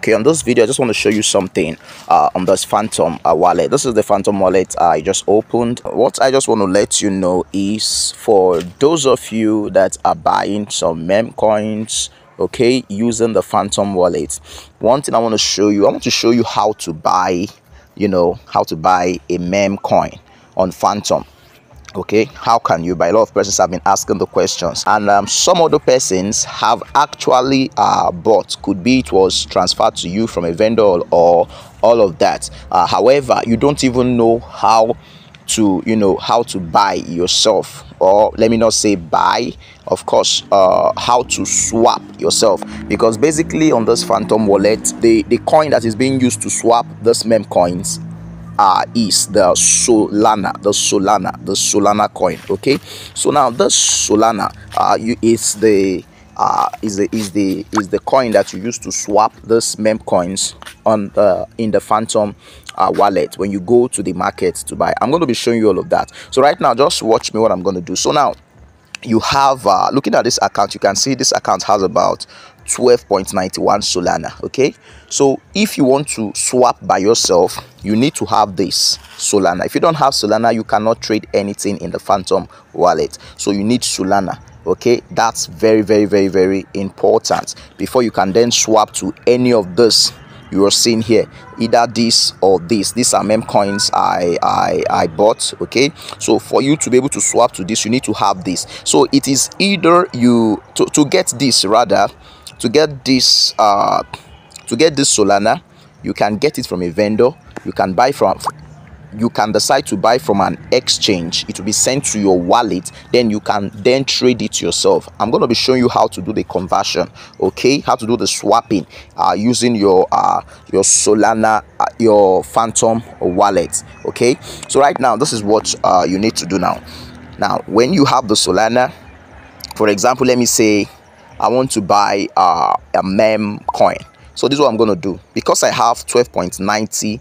okay on this video i just want to show you something uh, on this phantom uh, wallet. This is the phantom wallet i just opened. What i just want to let you know is for those of you that are buying some mem coins okay using the phantom wallet one thing i want to show you i want to show you how to buy you know how to buy a mem coin on phantom okay how can you buy a lot of persons have been asking the questions? And um, some other persons have actually uh, bought could be it was transferred to you from a vendor or all of that. Uh, however you don't even know how to you know how to buy yourself. Or let me not say buy of course uh, how to swap yourself. Because basically on this phantom wallet the the coin that is being used to swap this mem coins uh, is the Solana, the Solana, the Solana coin. Okay, so now the Solana uh, you, is the uh, is the is the is the coin that you use to swap this mem coins on the in the Phantom uh, wallet when you go to the market to buy. I'm going to be showing you all of that. So right now, just watch me what I'm going to do. So now you have uh, looking at this account you can see this account has about 12.91 solana okay? So if you want to swap by yourself you need to have this solana. If you don't have solana you cannot trade anything in the phantom wallet. So you need solana okay? That's very very very very important. Before you can then swap to any of this you are seeing here either this or this. These are mem coins i i i bought okay? So for you to be able to swap to this you need to have this. So it is either you to, to get this rather to get this uh to get this solana you can get it from a vendor. You can buy from you can decide to buy from an exchange. It will be sent to your wallet. Then you can then trade it yourself. I'm going to be showing you how to do the conversion okay? How to do the swapping uh, using your uh, your solana uh, your phantom wallet okay? So right now this is what uh, you need to do now. Now when you have the solana for example let me say i want to buy uh, a mem coin. So this is what i'm going to do. Because i have 12.90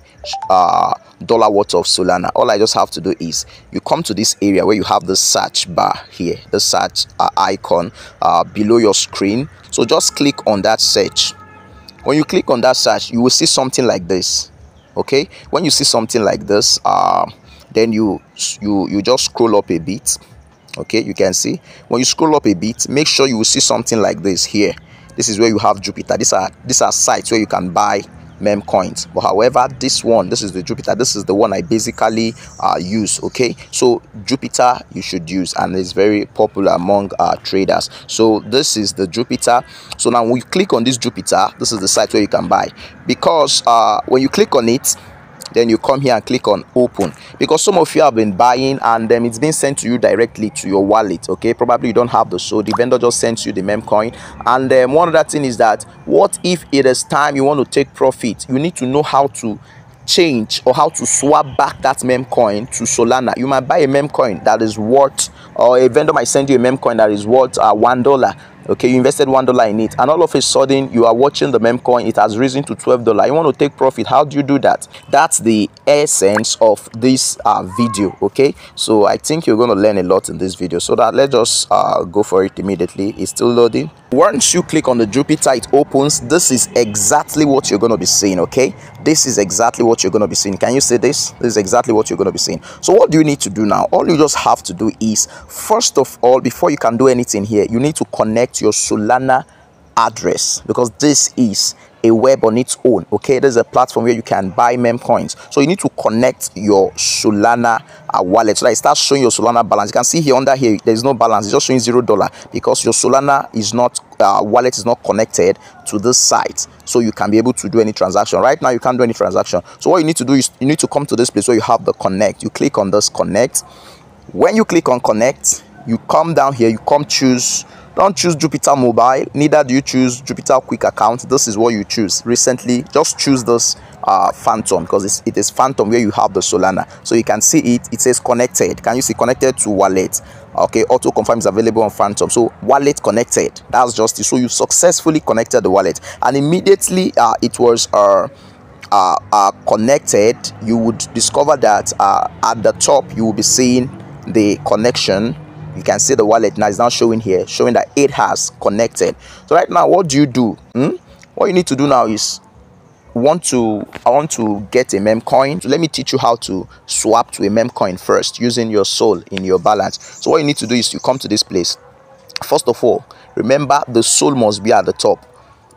uh dollar worth of solana all i just have to do is you come to this area where you have the search bar here the search uh, icon uh, below your screen. So just click on that search. When you click on that search you will see something like this okay? When you see something like this uh, then you you you just scroll up a bit okay? You can see. When you scroll up a bit make sure you will see something like this here. This is where you have jupiter. These are these are sites where you can buy mem coins. But however this one this is the jupiter. This is the one i basically uh, use okay? So jupiter you should use and it's very popular among uh, traders. So this is the jupiter. So now when you click on this jupiter. This is the site where you can buy. Because uh, when you click on it then you come here and click on open. Because some of you have been buying and um, it's been sent to you directly to your wallet okay? Probably you don't have the so the vendor just sends you the mem coin. And um, one other thing is that what if it is time you want to take profit? You need to know how to change or how to swap back that mem coin to solana. You might buy a mem coin that is worth or a vendor might send you a mem coin that is worth uh, one dollar okay you invested one dollar in it and all of a sudden you are watching the mem coin it has risen to 12 dollar. You want to take profit how do you do that? That's the essence of this uh, video okay? So i think you're going to learn a lot in this video. So that let's just uh, go for it immediately. It's still loading. Once you click on the jupiter it opens. This is exactly what you're going to be seeing okay? This is exactly what you're going to be seeing. Can you see this? This is exactly what you're going to be seeing. So what do you need to do now? All you just have to do is first of all before you can do anything here you need to connect your solana address because this is a web on its own okay? There's a platform where you can buy mem coins. So you need to connect your solana uh, wallet. So that it starts showing your solana balance. You can see here under here there's no balance. It's just showing zero dollar because your solana is not uh, wallet is not connected to this site. So you can be able to do any transaction. Right now you can't do any transaction. So what you need to do is you need to come to this place where you have the connect. You click on this connect. When you click on connect you come down here. You come choose don't choose jupiter mobile neither do you choose jupiter quick account. This is what you choose. Recently just choose this uh, phantom because it's, it is phantom where you have the solana. So you can see it it says connected. Can you see connected to wallet? Okay auto confirm is available on phantom. So wallet connected. That's just it. So you successfully connected the wallet. And immediately uh, it was uh, uh, uh, connected you would discover that uh, at the top you will be seeing the connection you can see the wallet now is now showing here showing that it has connected. So right now what do you do? Hmm? what you need to do now is want to i want to get a mem coin. So let me teach you how to swap to a mem coin first using your soul in your balance. So what you need to do is you come to this place. First of all remember the SOL must be at the top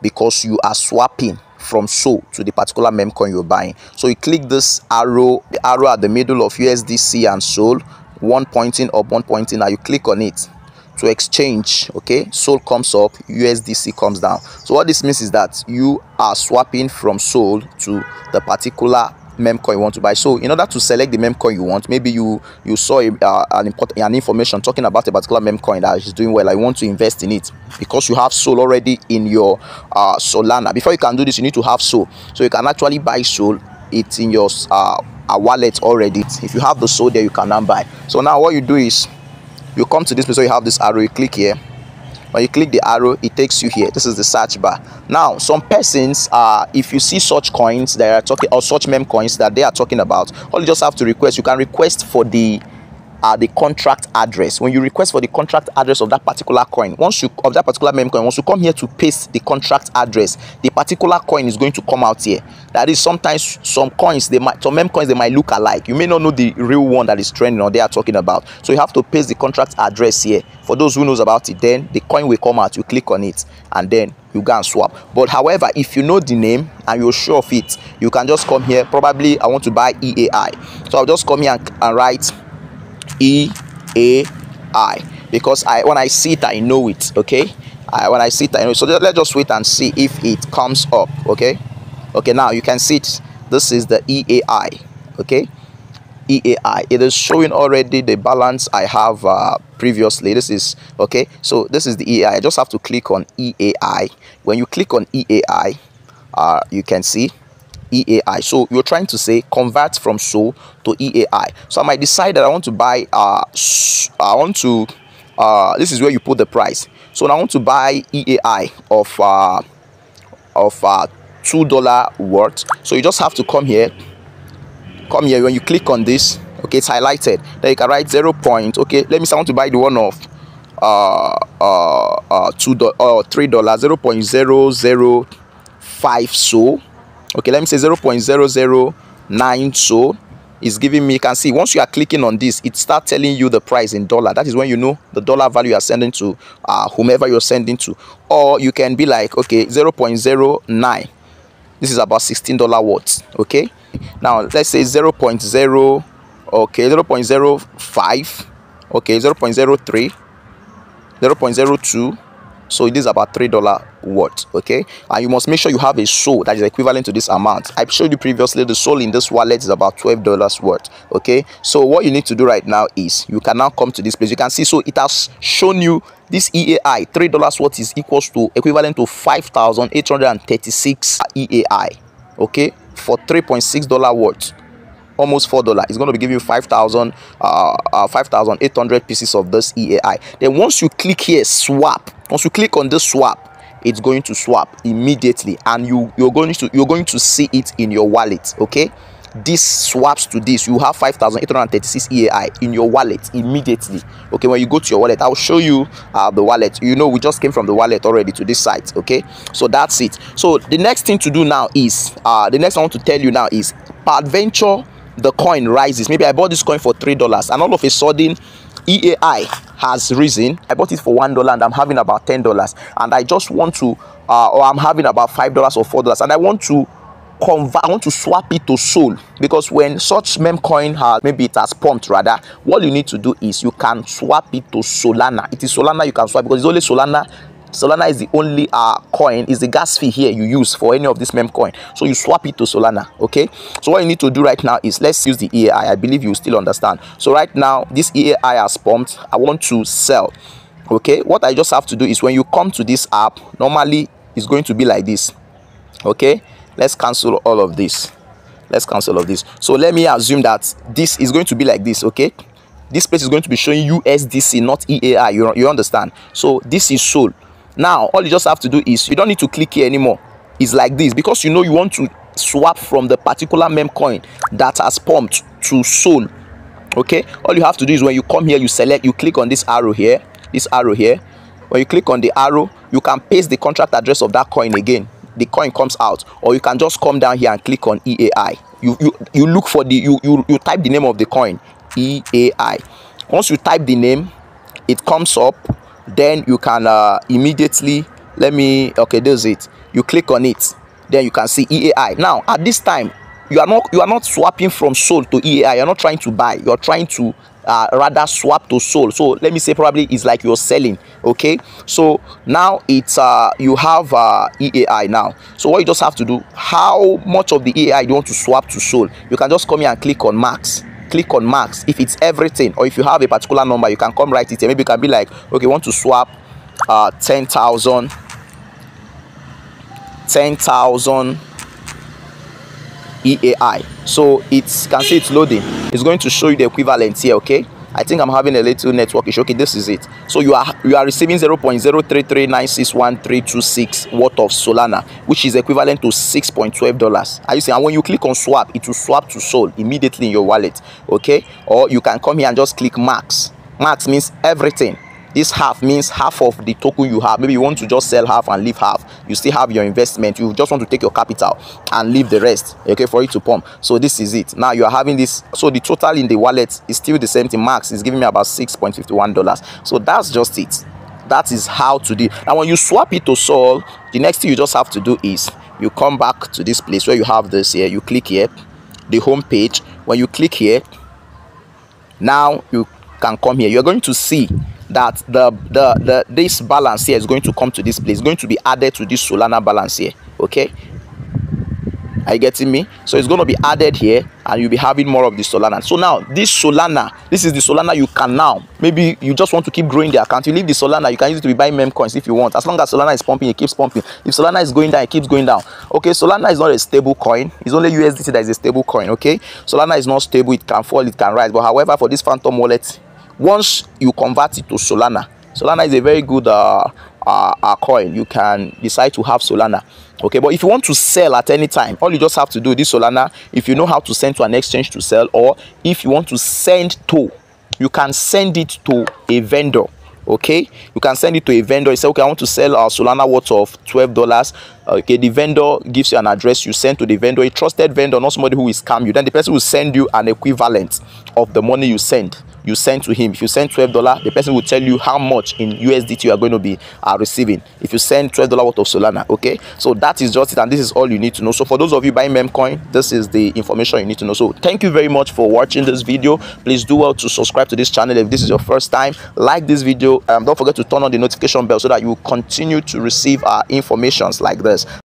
because you are swapping from SOL to the particular mem coin you're buying. So you click this arrow the arrow at the middle of usdc and SOL one pointing up one pointing now. You click on it to exchange okay? SOL comes up usdc comes down. So what this means is that you are swapping from SOL to the particular memcoin you want to buy. So in order to select the memcoin you want maybe you you saw a, uh, an important an information talking about a particular memcoin that is doing well. I want to invest in it because you have SOL already in your uh, solana. Before you can do this you need to have SOL so you can actually buy SOL it's in your uh, wallet already. If you have the SOL there you can now buy. So now what you do is you come to this place where you have this arrow you click here. When you click the arrow it takes you here. This is the search bar. Now some persons uh if you see such coins that are talking or such meme coins that they are talking about all you just have to request you can request for the uh, the contract address. When you request for the contract address of that particular coin once you of that particular meme coin once you come here to paste the contract address the particular coin is going to come out here. That is sometimes some coins they might some meme coins they might look alike. You may not know the real one that is trending or they are talking about. So you have to paste the contract address here. For those who knows about it then the coin will come out. You click on it and then you go and swap. But however if you know the name and you're sure of it you can just come here. Probably i want to buy eai so i'll just come here and, and write E A I. Because I when I see it I know it okay? I, when I see it I know it. so let's just wait and see if it comes up okay? Okay now you can see it. This is the EAI okay? EAI it is showing already the balance I have uh, previously. This is okay? So this is the EAI I. Just have to click on EAI when you click on EAI uh, you can see EAI. So you're trying to say convert from so to EAI. So I might decide that I want to buy, uh, I want to, uh, this is where you put the price. So I want to buy EAI of, uh, of uh, $2 worth. So you just have to come here, come here. When you click on this, okay, it's highlighted. Then you can write 0 point. Okay, let me say I want to buy the one of uh, uh, uh, two do uh, three dollars, zero point zero zero five so okay let me say 0.009 so is giving me you can see once you are clicking on this it starts telling you the price in dollar. That is when you know the dollar value you are sending to uh, whomever you're sending to. Or you can be like okay 0.09 this is about 16 dollar worth okay? Now let's say 0 0.0 okay 0 0.05 okay 0 0.03 0 0.02 so it is about three dollar worth okay? And you must make sure you have a SOL that is equivalent to this amount. I showed you previously the SOL in this wallet is about 12 dollars worth okay? So what you need to do right now is you can now come to this place. You can see so it has shown you this eai three dollars worth is equals to equivalent to 5836 eai okay? For 3.6 dollar worth almost four dollar. It's going to be giving you 5000 uh, uh 5800 pieces of this eai then once you click here swap. Once you click on this swap it's going to swap immediately and you you're going to you're going to see it in your wallet okay? This swaps to this. You have 5836 eai in your wallet immediately okay? When you go to your wallet i'll show you uh, the wallet. You know we just came from the wallet already to this site okay? So that's it. So the next thing to do now is uh the next i want to tell you now is adventure the coin rises. Maybe i bought this coin for three dollars and all of a sudden eai has risen. I bought it for one dollar and i'm having about ten dollars. And i just want to uh, or i'm having about five dollars or four dollars. And i want to convert i want to swap it to SOL. Because when such meme coin has maybe it has pumped rather what you need to do is you can swap it to solana. It is solana you can swap because it's only solana Solana is the only uh, coin, is the gas fee here you use for any of this meme coin. So you swap it to Solana, okay? So what you need to do right now is let's use the EAI. I believe you still understand. So right now, this EAI has pumped. I want to sell, okay? What I just have to do is when you come to this app, normally it's going to be like this, okay? Let's cancel all of this. Let's cancel all of this. So let me assume that this is going to be like this, okay? This place is going to be showing USDC, not EAI. You, you understand? So this is SOL now all you just have to do is you don't need to click here anymore. It's like this because you know you want to swap from the particular meme coin that has pumped to SOL okay? All you have to do is when you come here you select you click on this arrow here this arrow here. When you click on the arrow you can paste the contract address of that coin again. The coin comes out. Or you can just come down here and click on eai you you you look for the you you, you type the name of the coin eai once you type the name it comes up then you can uh, immediately let me okay there's it. You click on it. Then you can see eai now at this time you are not you are not swapping from sol to eai you're not trying to buy. You're trying to uh, rather swap to sol so let me say probably it's like you're selling okay? So now it's uh you have uh eai now. So what you just have to do how much of the eai you want to swap to sol you can just come here and click on max click on max if it's everything or if you have a particular number you can come write it here. Maybe you can be like okay want to swap uh 10,000 10,000 EAI so it can see it's loading. It's going to show you the equivalent here okay I think I'm having a little network issue. Okay this is it. So you are you are receiving 0.033961326 worth of Solana which is equivalent to 6.12 dollars. Are you seeing and when you click on swap it will swap to Sol immediately in your wallet okay? Or you can come here and just click max. Max means everything this half means half of the token you have. Maybe you want to just sell half and leave half. You still have your investment. You just want to take your capital and leave the rest okay for it to pump. So this is it. Now you are having this. So the total in the wallet is still the same thing. Max is giving me about 6.51 dollars. So that's just it. That is how to do. And when you swap it to sol the next thing you just have to do is you come back to this place where you have this here. You click here the home page. When you click here now you can come here. You're going to see that the, the the this balance here is going to come to this place it's going to be added to this solana balance here okay? Are you getting me? So it's going to be added here and you'll be having more of the solana so now this solana this is the solana you can now maybe you just want to keep growing the account. You leave the solana you can use it to be buying meme coins if you want. As long as solana is pumping it keeps pumping. If solana is going down it keeps going down. Okay solana is not a stable coin. It's only usdt that is a stable coin okay? Solana is not stable. It can fall it can rise. But however for this phantom wallet once you convert it to solana solana is a very good uh, uh, uh, coin. You can decide to have solana okay? But if you want to sell at any time all you just have to do this solana if you know how to send to an exchange to sell or if you want to send to you can send it to a vendor okay? You can send it to a vendor. You say okay i want to sell our solana worth of 12 dollars. Okay the vendor gives you an address you send to the vendor. A trusted vendor not somebody who will scam you. Then the person will send you an equivalent of the money you send you send to him if you send 12 dollar the person will tell you how much in usdt you are going to be uh, receiving. If you send 12 dollar worth of solana okay? So that is just it and this is all you need to know. So for those of you buying memcoin this is the information you need to know. So thank you very much for watching this video. Please do well to subscribe to this channel if this is your first time. Like this video um, don't forget to turn on the notification bell so that you continue to receive our informations like this